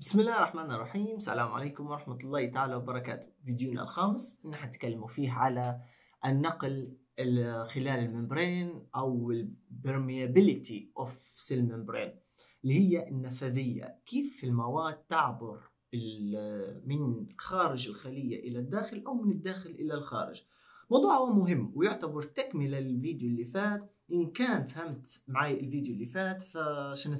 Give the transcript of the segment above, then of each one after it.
بسم الله الرحمن الرحيم. السلام عليكم ورحمة الله تعالى وبركاته. فيديونا الخامس نحن نتكلم فيه على النقل ال- خلال ال membrane أو ال permeability of cell membrane اللي هي النفاذية كيف المواد تعبر من خارج الخلية إلى الداخل أو من الداخل إلى الخارج؟ موضوع هو مهم ويعتبر تكملة للفيديو اللي فات. إن كان فهمت معي الفيديو اللي فات فشن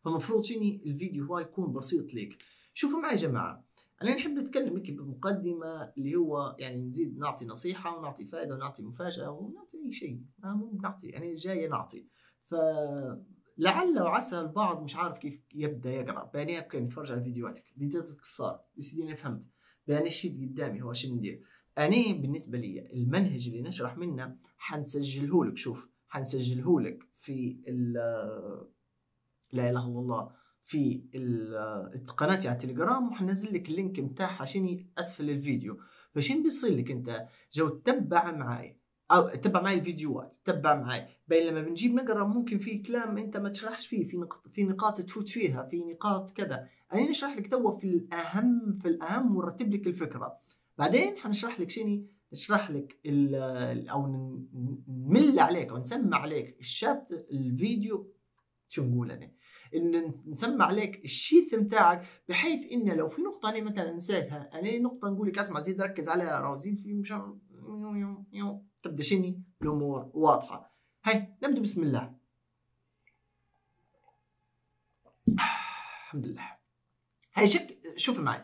اسمه فمفروض شيني الفيديو هو يكون بسيط ليك. شوفوا معي يا جماعة أنا نحب نتكلم هيك بمقدمة اللي هو يعني نزيد نعطي نصيحة ونعطي فائدة ونعطي مفاجأة ونعطي أي شيء. مو بنعطي يعني جاية نعطي. فلعل وعسى البعض مش عارف كيف يبدأ يقرأ. بأني يبقى يتفرج على فيديوهاتك. فيديوهاتك قصار يا سيدي أنا فهمت. بأني الشيء قدامي هو شنو ندير؟ أنا بالنسبة لي المنهج اللي نشرح منه حنسجله لك. شوف حنسجله لك في لا إله إلا الله في ال- قناتي على التليجرام وحنزل لك ال link متاعها شني أسفل الفيديو. فشين بيصير لك أنت؟ جو تتبع معي أو تتبع معي الفيديوهات تتبع معي بين لما بنجيب نقرأ ممكن في كلام أنت ما تشرحش فيه في في نقاط تفوت فيها في نقاط كذا. أنا نشرح لك توا في الأهم في الأهم ونرتب لك الفكرة. بعدين حنشرح لك شني نشرح لك أو نمل عليك أو نسمع عليك ال chapter الفيديو شو نقول أنا؟ إن نسمع عليك الشيت متاعك بحيث إن لو في نقطة أنا مثلا نسيتها أنا نقطة نقول لك أسمع زيد ركز عليها راهو زيد في مش تبدأ شني الأمور واضحة. هاي نبدأ بسم الله. الحمد لله. هاي شك شوف معي.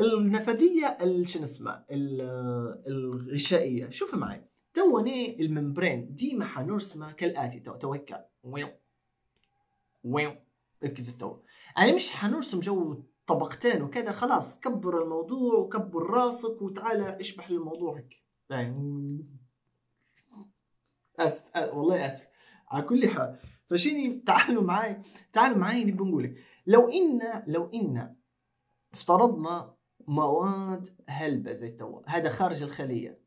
النفاذيه ال- شنو اسمها ال- الغشائية. شوف معي. تو ال membrane ديما حنرسمها كالآتي تو تو هيك ويو ركز تو يعني مش حنرسم جو طبقتين وكذا خلاص كبر الموضوع وكبر راسك وتعالى اشبح للموضوع هيك. يعني آسف آه، والله آسف. على كل حال فشيني تعالوا معي تعالوا معي اللي لك لو إن لو إن افترضنا مواد هلبة زي تو هذا خارج الخلية.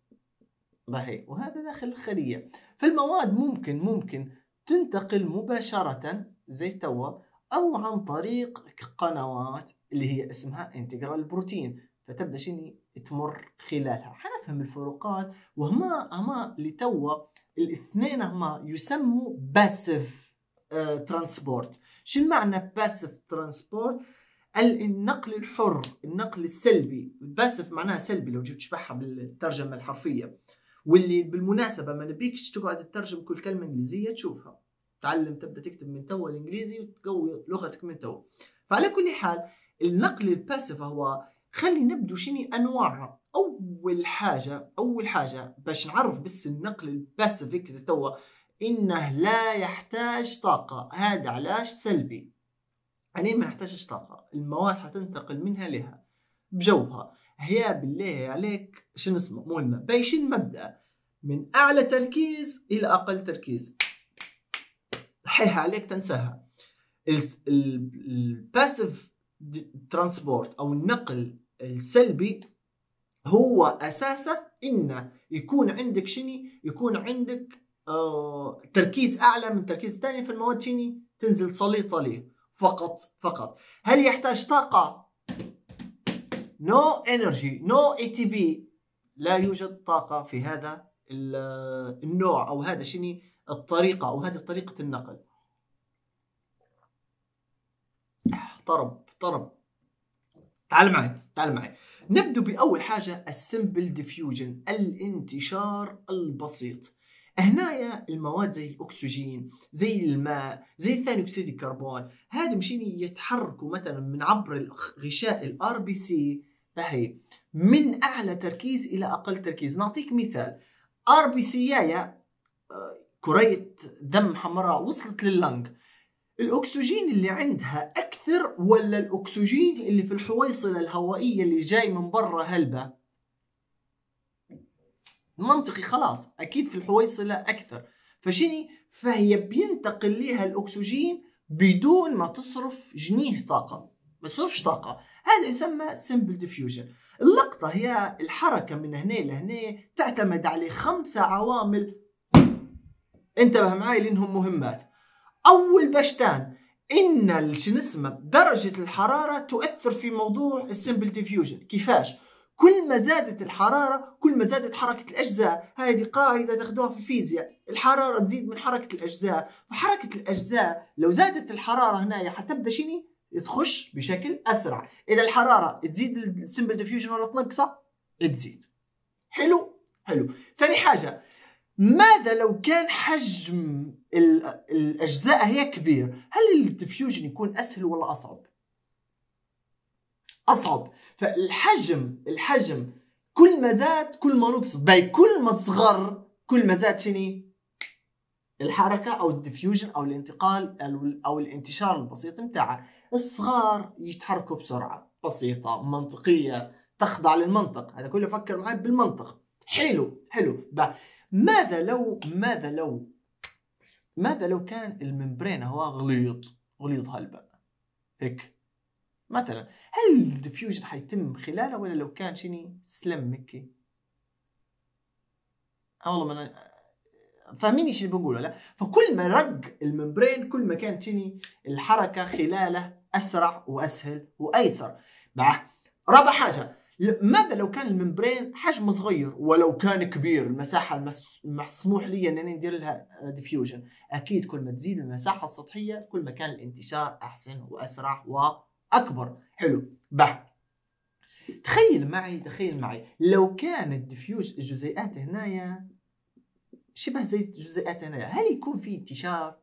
باهي وهذا داخل الخلية. فالمواد ممكن ممكن تنتقل مباشرة زي توا أو عن طريق قنوات اللي هي اسمها integral protein. فتبدأ شني تمر خلالها. حنفهم الفروقات. وهما هما لتوا الاثنين هما يسموا passive transport شو معنى passive transport النقل الحر النقل السلبي. باسف معناها سلبي لو جبت شبحها بالترجمة الحرفية. واللي بالمناسبة ما نبيكش تقعد تترجم كل كلمة إنجليزية تشوفها. تعلم تبدأ تكتب من توا الإنجليزي وتقوي لغتك من توا فعلى كل حال النقل الباسف هو خلي نبدو شني أنواعها. أول حاجة أول حاجة باش نعرف بس النقل الباسف هيك توا إنه لا يحتاج طاقة. هذا علاش؟ سلبي. يعني ما نحتاجش طاقة. المواد حتنتقل منها لها. بجوها. هي بالله عليك شنو اسمه؟ مهمة. باهي شنو المبدأ من أعلى تركيز إلى أقل تركيز. حيه عليك تنساها. ال passive transport أو النقل السلبي هو أساسه إنه يكون عندك شني يكون عندك آه تركيز أعلى من تركيز ثاني في المواد شني تنزل سليطة ليه. فقط فقط. هل يحتاج طاقة؟ no energy no ATP لا يوجد طاقة في هذا ال- النوع أو هذا شني الطريقة أو هذه طريقة النقل. طرب طرب. تعال معي تعال معي. نبدو بأول حاجة ال simple diffusion الانتشار البسيط. هنايا المواد زي الأكسجين زي الماء زي ثاني أكسيد الكربون. هادو مشيني يتحركوا مثلا من عبر غشاء ال RBC. فهي من أعلى تركيز إلى أقل تركيز. نعطيك مثال. RBC آه، كرية دم حمراء وصلت لل lung الأكسجين اللي عندها أكثر ولا الأكسجين اللي في الحويصلة الهوائية اللي جاي من برا هلبة؟ منطقي خلاص أكيد في الحويصلة أكثر. فشني؟ فهي بينتقل ليها الأكسجين بدون ما تصرف جنيه طاقة. ما تصرفش طاقة. هذا يسمى simple diffusion اللقطة هي الحركة من هنا لهنا تعتمد على خمسة عوامل. انتبه معي لأنهم مهمات. أول بشتان. إن شو اسمه درجه الحرارة تؤثر في موضوع ال simple diffusion كيفاش؟ كل ما زادت الحرارة كل ما زادت حركة الأجزاء. هذه قاعدة تاخذوها في الفيزياء الحرارة تزيد من حركة الأجزاء. فحركة الأجزاء لو زادت الحرارة هنا حتبدأ شنو تخش بشكل أسرع. إذا الحرارة تزيد ال simple diffusion ولا تنقصها؟ تزيد. حلو؟ حلو. ثاني حاجة ماذا لو كان حجم الأجزاء هي كبير؟ هل ال diffusion يكون أسهل ولا أصعب؟ أصعب. فالحجم الحجم كل ما زاد كل ما نقص. باهي كل ما صغر كل ما زاد شني الحركة أو ال diffusion أو الانتقال أو الانتشار البسيط متاعها الصغار يتحركوا بسرعة بسيطة منطقية تخضع للمنطق. هذا كله فكر معي بالمنطق. حلو حلو. با. ماذا لو ماذا لو ماذا لو كان ال membrane هو غليظ غليظ هلبا هيك. مثلا هل ال diffusion حيتم خلاله ولا لو كان شني سلم مكي؟ آه والله ما أنا فاهمين إيش اللي بقوله لا؟ فكل ما رق ال membrane كل ما كانت شني الحركة خلاله أسرع وأسهل وأيسر. بقى رابع حاجة ماذا لو كان ال membrane حجمه صغير ولو كان كبير؟ المساحة المسموح لي أنني ندير لها diffusion أكيد كل ما تزيد المساحة السطحية كل ما كان الانتشار أحسن وأسرع و اكبر حلو. بح. تخيل معي تخيل معي. لو كان ال diffusion الجزيئات هنايا شبه زي الجزيئات هنايا هل يكون في انتشار؟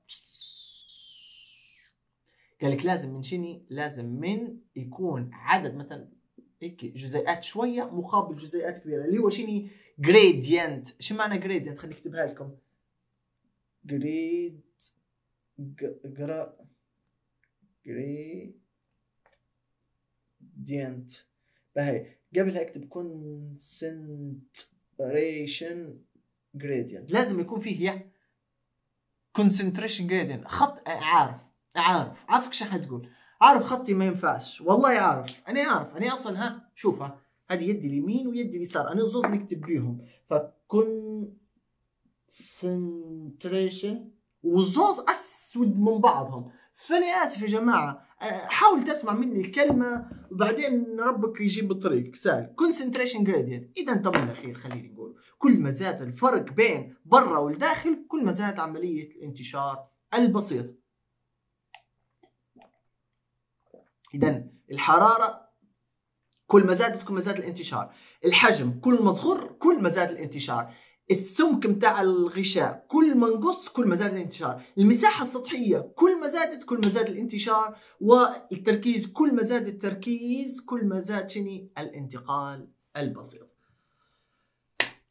قال لك لازم من شني؟ لازم من يكون عدد مثلا هيك جزيئات شوية مقابل جزيئات كبيرة. اللي هو شني gradient شو معنى gradient خليني أكتبها لكم. grad- gra- gradient فهي قبلها اكتب concentration gradient لازم يكون فيه يا concentration gradient خط عارف عارف عارفك شو حتقول عارف خطي ما ينفعش. والله عارف. أنا عارف. أنا أصلا ها شوفها هذه يدي اليمين ويدي اليسار. أنا زوز نكتب بيهم. ف concentration وزوز أسود من بعضهم. فأنا آسف يا جماعة. أه، حاول تسمع مني الكلمة وبعدين ربك يجيب الطريق. سهل. concentration gradient إذا انت من الأخير خليني نقول كل ما زاد الفرق بين برا والداخل كل ما زاد عملية الانتشار البسيط. اذا الحراره كل ما زادت كل ما زاد الانتشار الحجم كل ما صغر كل ما زاد الانتشار السمك متاع الغشاء كل ما نقص كل ما زاد الانتشار المساحة السطحية كل ما زادت كل ما زاد الانتشار والتركيز كل ما زاد التركيز كل ما زاد شني الانتقال البسيط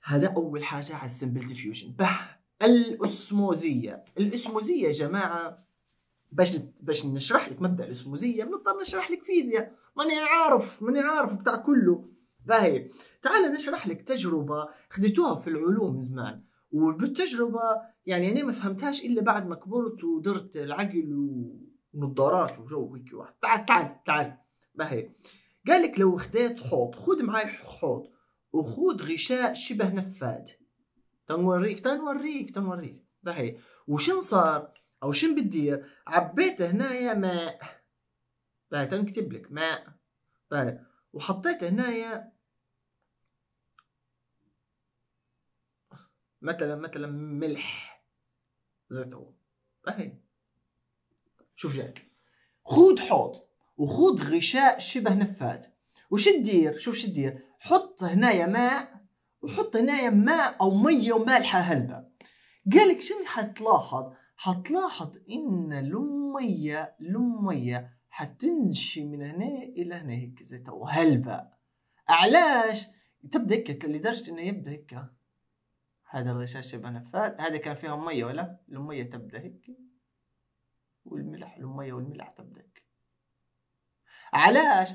هذا أول حاجة على السمبل ديفيوجن به الأسموزية الأسموزية يا جماعة باش باش نشرح لك مبدأ الأسموزية بنضطر نشرح لك فيزياء. ماني عارف ماني عارف بتاع كله. باهي. تعال نشرح لك تجربة خديتوها في العلوم زمان. وبالتجربة يعني أنا ما فهمتهاش إلا بعد ما كبرت ودرت العقل ونظارات وجو هيك واحد. تعال تعال تعال. باهي. قال لك لو خديت حوض خذ معي حوض وخذ غشاء شبه نفاد. تنوريك تنوريك تنوريك. باهي. وشن صار؟ أو شن بدير عبيت هنايا ماء. باهي تنكتب لك ماء. باهي. وحطيت هنايا مثلا مثلا ملح زيتون اهي شوف جاي. خود حوض. وخود غشاء شبه نفاد وش تدير؟ شوف شو تدير. حط هنايا ماء. وحط هنايا ماء أو مية ومالحة هلبة. قالك شنو حتلاحظ حتلاحظ إن المية المية حتنشي من هنا إلى هنا هيك زي تو. هلبة. علاش؟ تبدأ هيك لدرجة إنه يبدأ هيك. هذا الغشاء شبه هذا كان فيها مية ولا؟ المية تبدأ هيك. والملح المية والملح تبدأ هيك. علاش؟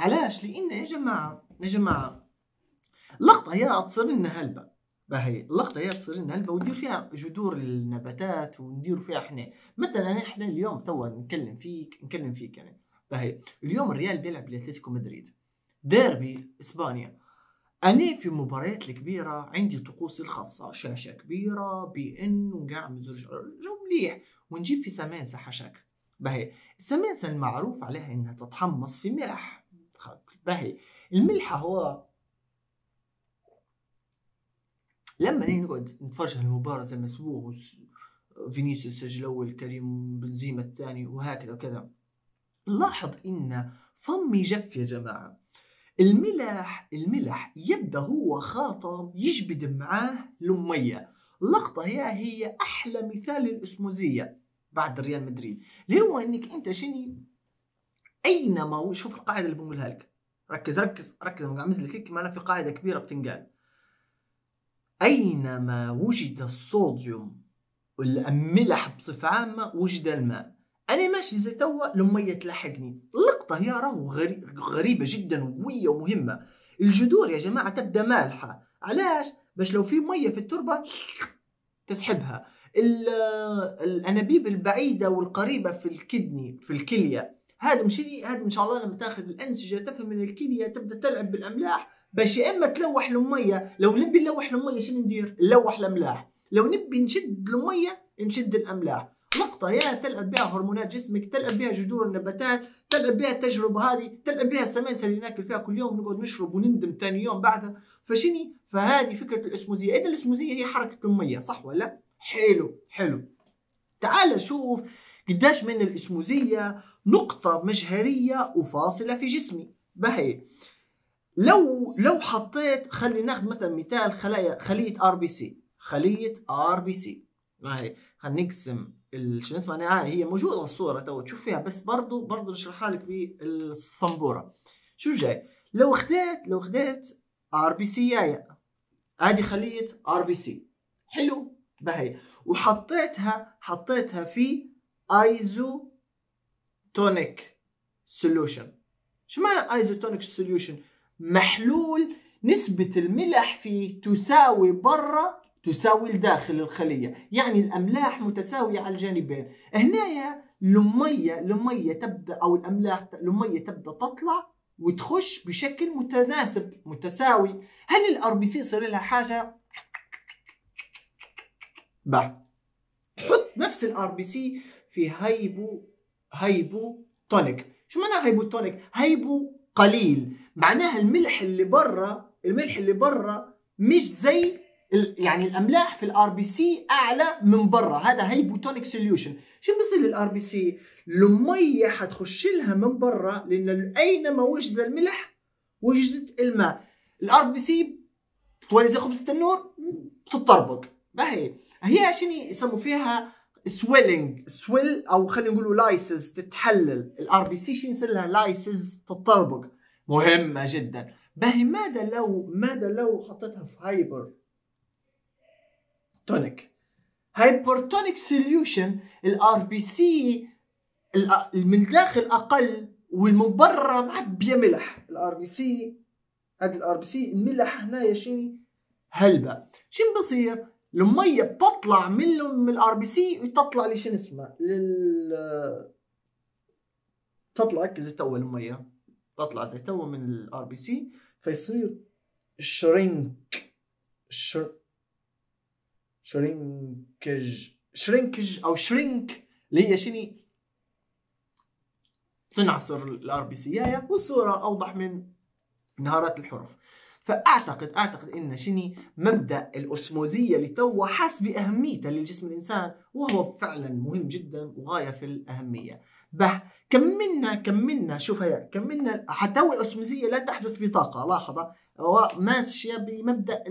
علاش؟ لأن يا جماعة يا جماعة لقطة يا تصير لنا هلبة. باهي اللقطة يا تصير لنا هلبة وندير فيها جذور النباتات وندير فيها إحنا مثلا إحنا اليوم توا نكلم فيك نكلم فيك يعني باهي اليوم الريال بيلعب لاتلتيكو مدريد. ديربي إسبانيا. أنا في المباريات الكبيرة عندي طقوسي الخاصة. شاشة كبيرة بي إن وقاع مزوج جو مليح. ونجيب في سمانسة حشاك. باهي السمانسة المعروف عليها إنها تتحمص في ملح. باهي الملح هو لما نقعد نتفرج على المباراة زي مسبوق فينيسيوس سجل الأول كريم بنزيما الثاني وهكذا وكذا نلاحظ إن فمي يجف يا جماعة. الملح الملح يبدأ هو خاطر يجبد معاه المية اللقطة هي هي أحلى مثال للأسموزية بعد ريال مدريد. اللي هو إنك أنت شني؟ أينما شوف القاعدة اللي بقولها لك. ركز ركز ركز قاعد لك معنا في قاعدة كبيرة بتنقال. أينما وجد الصوديوم والملح بصفة عامة وجد الماء. أنا ماشي زي توا المية تلحقني اللقطة هي راهو غريبة جدا وقوية ومهمة. الجذور يا جماعة تبدأ مالحة. علاش؟ باش لو في مية في التربة تسحبها. الأنابيب البعيدة والقريبة في الكدني في الكلية. هذا مشي هذا إن شاء الله لما تاخذ الأنسجة تفهم من الكلية تبدأ تلعب بالأملاح. باش يا إما تلوح المية لو نبي نلوح المية شنو ندير؟ نلوح الأملاح. لو نبي نشد المية نشد الأملاح. نقطة يا تلعب بها هرمونات جسمك تلعب بها جذور النباتات تلعب بها التجربة هذه تلعب بها السمانسة اللي ناكل فيها كل يوم نقعد نشرب ونندم ثاني يوم بعدها. فشني؟ فهذه فكرة الأسموزية. إذا الأسموزية هي حركة المية صح ولا حلو حلو. تعال شوف قداش من الأسموزية نقطة مجهرية وفاصلة في جسمي. بهي لو لو حطيت خلي ناخذ مثلا مثال خلايا خلية ار بي سي خلية ار بي سي هاي خلينا نقسم شو اسمها؟ هي موجودة الصورة تو تشوف فيها بس برضو برضو نشرحها لك بالسبورة شو جاي؟ لو خديت لو خديت ار بي سي هذه خلية ار بي سي حلو؟ بهي وحطيتها حطيتها في isotonic solution شو معنى isotonic solution محلول نسبة الملح فيه تساوي برا تساوي الداخل الخلية. يعني الأملاح متساوية على الجانبين. هنا المية المية تبدأ أو الأملاح المية تبدأ تطلع وتخش بشكل متناسب متساوي. هل ال RBC يصير لها حاجة؟ با. حط نفس ال RBC في hypo hypotonic شو معنى hypotonic hypo قليل. معناها الملح اللي برا الملح اللي برا مش زي يعني الأملاح في ال RBC أعلى من برا. هذا hypotonic solution شو بيصير لل RBC المية حتخش لها من برا لأن أينما وجد الملح وجدت الماء. ال RBC تولي زي خبزه التنور تتطربق باهي هي؟ عشان يسموا فيها swelling swell أو خلينا نقولوا lysis تتحلل. ال RBC شو يصير لها؟ lysis تتطربق مهمة جدا. باهي ماذا لو ماذا لو حطيتها في hyper tonic hypertonic solution ال RBC من داخل أقل والمن برا معبيه ملح ال RBC هذا ال RBC الملح هنايا شنو هلبة. شنو بصير؟ المية بتطلع من من ال RBC وتطلع لي شنو اسمه؟ لل تطلع زي تو المية. تطلع زي تو من ال RBC فيصير shrink shr... shrinkage shrinkage أو shrink اللي هي شني تنعصر ال RBC والصورة أوضح من نهارات الحروف. فأعتقد أعتقد إن شني مبدأ الاسموزيه اللي تو حاس بأهميته لجسم الإنسان وهو فعلا مهم جدا وغاية في الأهمية. باهي كملنا كملنا شوف هي كملنا حتى الاسموزيه لا تحدث بطاقة لاحظ ماشية بمبدأ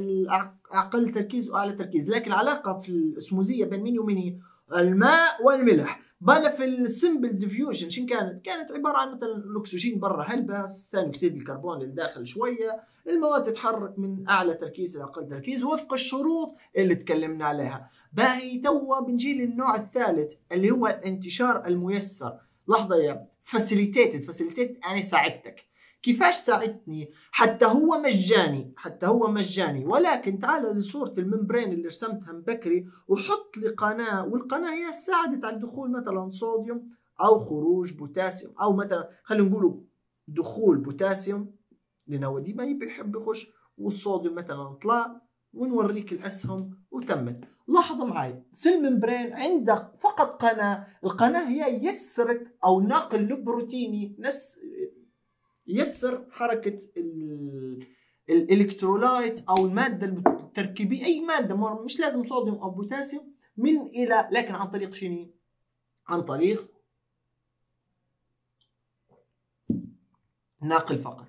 أقل تركيز وأعلى تركيز لكن العلاقة في الاسموزيه بين مين ومين الماء والملح. بلا في ال simple diffusion شن كانت؟ كانت عبارة عن مثلا الأكسجين برا هلبا ثاني أكسيد الكربون اللي داخل شوية المواد تتحرك من أعلى تركيز إلى أقل تركيز وفق الشروط اللي تكلمنا عليها. باهي توا بنجي للنوع الثالث اللي هو الانتشار الميسر. لحظة يا facilitated facilitated يعني ساعدتك. كيفاش ساعدتني؟ حتى هو مجاني حتى هو مجاني. ولكن تعال لصورة ال membrane اللي رسمتها من بكري وحط لي قناة والقناة هي ساعدت على دخول مثلا صوديوم أو خروج بوتاسيوم أو مثلا خلينا نقولوا دخول بوتاسيوم لأنه هو ديما يحب يخش والصوديوم مثلا طلع ونوريك الأسهم وتمت. لاحظوا معي cell membrane عندك فقط قناة القناة هي يسرت أو ناقل بروتيني نس يسر حركة ال electrolyte أو المادة التركيبية أي مادة مش لازم صوديوم أو بوتاسيوم من إلى لكن عن طريق شنو؟ عن طريق ناقل فقط.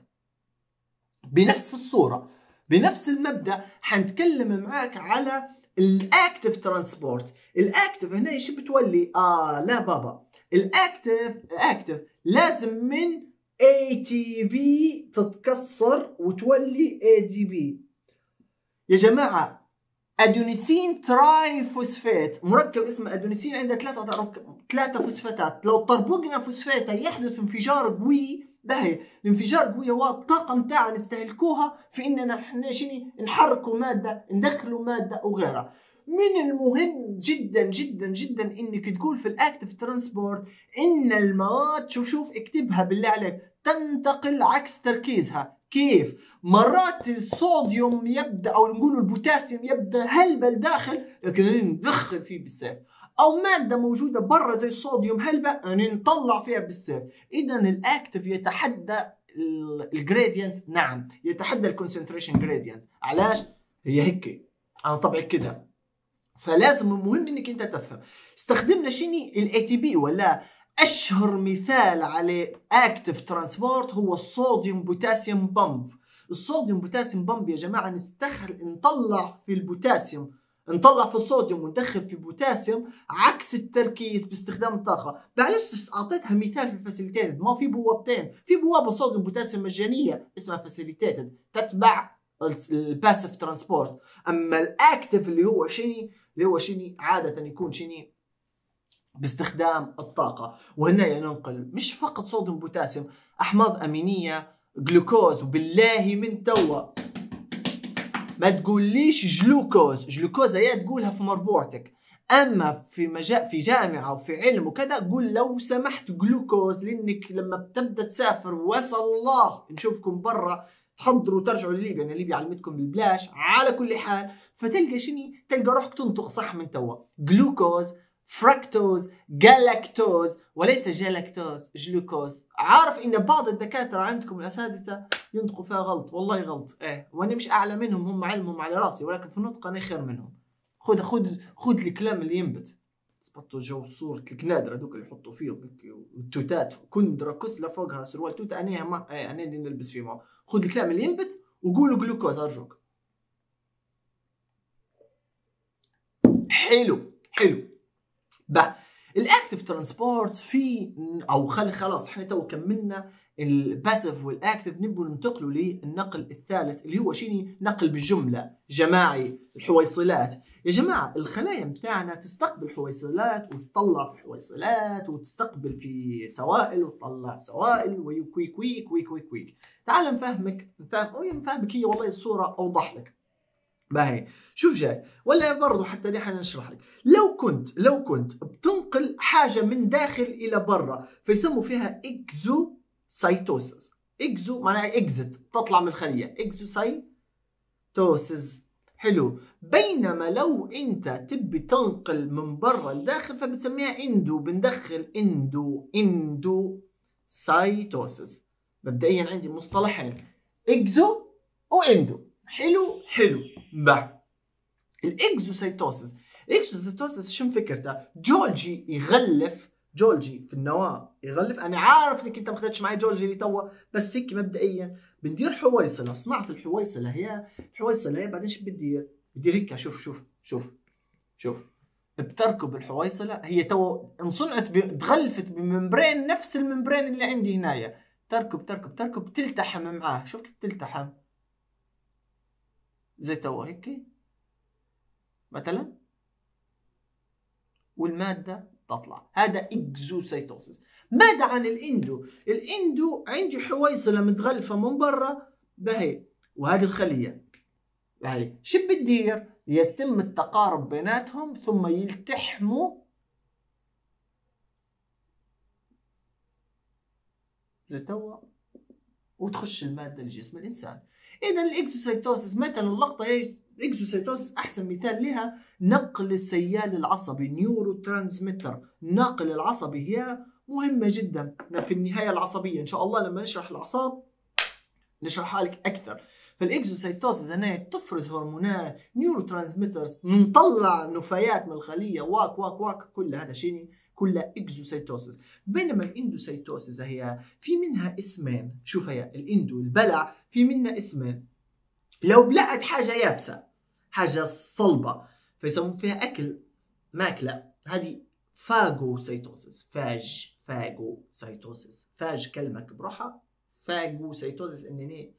بنفس الصورة بنفس المبدأ حنتكلم معاك على ال active transport. ال active هنا إيش بتولي؟ آه لا بابا. ال active active لازم من ATP تتكسر وتولي ADP يا جماعة adenosine triphosphate مركب اسمه أدونيسين عنده ثلاثة ثلاثة فوسفاتات. لو طربقنا فوسفاتا يحدث انفجار قوي باهي. الانفجار قوي هو الطاقة متاعها نستهلكوها في إننا إحنا شنو؟ نحركوا مادة ندخلوا مادة وغيرها من المهم جدا جدا جدا إنك تقول في ال active transport إن المواد شوف شوف اكتبها بالله عليك تنتقل عكس تركيزها. كيف؟ مرات الصوديوم يبدأ أو نقول البوتاسيوم يبدأ هلبا داخل لكن ندخل فيه بالسيف. أو مادة موجودة برا زي الصوديوم هلبة نطلع فيها بالسيف. اذا ال active يتحدى ال gradient نعم يتحدى ال concentration gradient علاش؟ هي هيك. على طبع كده. فلازم مهم إنك أنت تفهم. استخدمنا شني ال ATP ولا أشهر مثال على active transport هو الصوديوم بوتاسيوم pump الصوديوم بوتاسيوم pump يا جماعة نستخل نطلع في البوتاسيوم. نطلع في الصوديوم وندخل في بوتاسيوم عكس التركيز باستخدام الطاقه معلش أعطيتها مثال في facilitated ما في بوابتين. في بوابة صوديوم بوتاسيوم مجانية اسمها facilitated تتبع ال passive transport أما ال active اللي هو شني اللي هو شني عادة يكون شني باستخدام الطاقة. وهنا ننقل مش فقط صوديوم بوتاسيوم أحماض أمينية جلوكوز وبالله من توا. ما تقوليش جلوكوز. جلوكوز هي تقولها في مربوعتك. أما في مجال في جامعة وفي علم وكذا قول لو سمحت جلوكوز لأنك لما بتبدأ تسافر وصل الله. نشوفكم برا. تحضروا ترجعوا لليبيا يعني ليبيا علمتكم بالبلاش على كل حال فتلقى شني تلقى روحك تنطق صح من توا. جلوكوز فركتوز جالاكتوز وليس جالاكتوز جلوكوز. عارف إن بعض الدكاترة عندكم الأساتذة ينطقوا فيها غلط؟ والله غلط. إيه. وأنا مش أعلى منهم هم علمهم على رأسي ولكن في النطق أنا خير منهم. خذ خذ خذ الكلام اللي ينبت. تثبتوا جو صورة الكنادر هذوك اللي يحطوا فيهم التوتات كندرة كسلة فوقها سروال توتة أنا ما إيه أنا اللي نلبس فيه معه خذ الكلام اللي ينبت وقولوا جلوكوز أرجوك. حلو حلو. بقى الأكتف ترانسبورت في أو خلي خلاص إحنا تو كملنا الباسف والاكتف نبغى ننتقلوا للنقل الثالث اللي هو شيني نقل بالجملة. جماعي الحويصلات. يا جماعة الخلايا متاعنا تستقبل حويصلات وتطلع في حويصلات وتستقبل في سوائل وتطلع سوائل ويكويك ويك ويك ويك ويك تعال نفهمك نفهم نفهمك هي والله الصورة أوضح لك. باهي شوف جاي ولا برضو حتى نحن نشرح لك. لو كنت لو كنت بتنقل حاجة من داخل إلى برا فيسموا فيها exocytosis exo معناها exit تطلع من الخلية. exocytosis حلو. بينما لو أنت تبي تنقل من برا لداخل فبتسميها endo بندخل endo endo cytosis مبدئيا عندي مصطلحين exo و endo. حلو؟ حلو. با ال exocytosis ال exocytosis شنو فكرته جولجي يغلف جولجي في النواه يغلف أنا عارف انك انت ما اخذتش معي جولجي اللي توا بس هيك مبدئيا بندير حويصله صناعه الحويصله هي الحويصله هي بعدين شو بتدير بتدير هيك شوف شوف شوف شوف بتركب الحويصله هي تو انصنعت تغلفت ب membrane نفس ال membrane اللي عندي هنايا تركب تركب تركب تلتحم معاه شوف كيف تلتحم زي توا هيك مثلا؟ والمادة تطلع. هذا إكزوسيتوسيس. ماذا عن الإندو؟ الإندو عندي حويصلة متغلفة من برا. بهي. وهذه الخلية. بهي. شو بتدير؟ يتم التقارب بيناتهم ثم يلتحموا زي توا وتخش المادة لجسم الإنسان. اذا ال exocytosis مثلا اللقطه إيش؟ ال exocytosis أحسن مثال لها نقل السيال العصبي neurotransmitter ناقل العصبي هي مهمة جدا. في النهاية العصبية. إن شاء الله لما نشرح الأعصاب نشرحها لك أكثر. فال exocytosis هنا تفرز هرمونات neurotransmitters نطلع نفايات من الخليه واك واك واك كل هذا شيء كلها exocytosis. بينما ال endocytosis هي في منها اسمين. شوف هي ال endo البلع في منها اسمين. لو بلعت حاجة يابسة حاجة صلبة فيسمون فيها أكل ماكلة. هذه phagocytosis phag phagocytosis phag كلمة بروحها phagocytosis إنني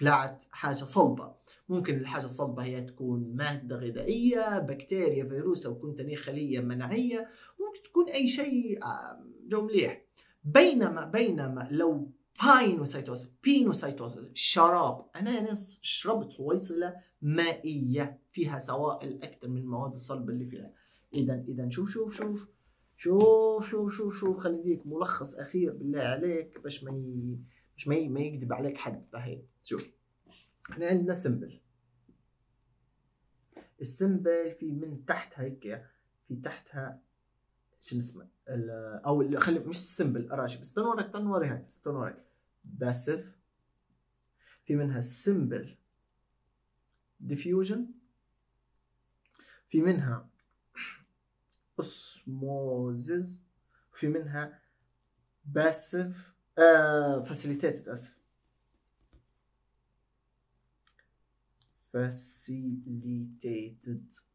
بلعت حاجة صلبة ممكن الحاجة الصلبة هي تكون مادة غذائية بكتيريا فيروس لو كنت ني خليه مناعية ممكن تكون أي شيء جو مليح بينما بينما لو باينوسيتوس بينوسيتوس شراب أنا ناس شربت حويصله مائية فيها سوائل أكثر من المواد الصلبة اللي فيها اذا اذا شوف شوف شوف شوف شوف شوف شوف خليك ملخص أخير بالله عليك باش ما. مش ما ما يكذب عليك حد فهي. شوف إحنا عندنا سمبل السمبل في من تحت هيك في تحتها شو اسمه أو خلي مش سمبل اراشي بس تنورك تنوري هيك تنورك باسف في منها سمبل ديفيوجن في منها اسموزز في منها باسف فاسيليتيتد أسف. facilitated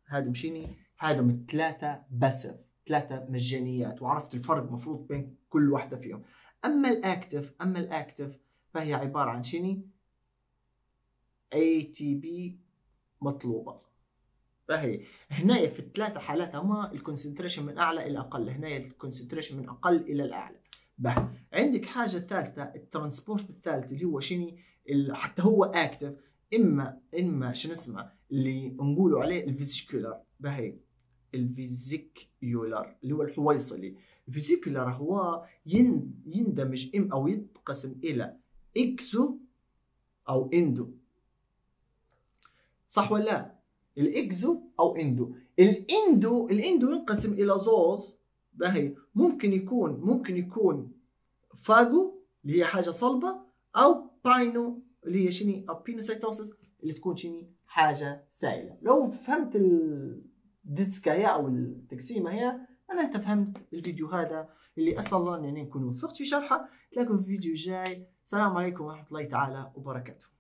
هذا مشيني؟ من ثلاثة passive ثلاثة مجانيات وعرفت الفرق مفروض بين كل واحدة فيهم. أما ال active أما ال active فهي عبارة عن شيني؟ ATP مطلوبة. فهي هنا في الثلاثة حالات هما ال concentration من أعلى إلى أقل هنا ال concentration من أقل إلى الأعلى. به. عندك حاجة ثالثة ال transport الثالث اللي هو شنو؟ حتى هو active إما إما شنو اسمه؟ اللي نقولوا عليه ال vesicular. بهي ال vesicular اللي هو الحويصلي. ال vesicular هو يندمج إم أو يتقسم إلى exo أو endo. صح ولا؟ لا ال exo أو endo. ال endo ال endo ينقسم إلى زوز. باهي. ممكن يكون ممكن يكون فاجو اللي هي حاجة صلبة أو باينو اللي هي شني أو بينوسيتوسس اللي تكون شني حاجة سائلة. لو فهمت الديسكايا أو التقسيمه هي أنا أنت فهمت الفيديو هذا اللي الله إني نكون وفقت في شرحه. تلاقوا في فيديو جاي السلام عليكم ورحمة الله تعالى وبركاته.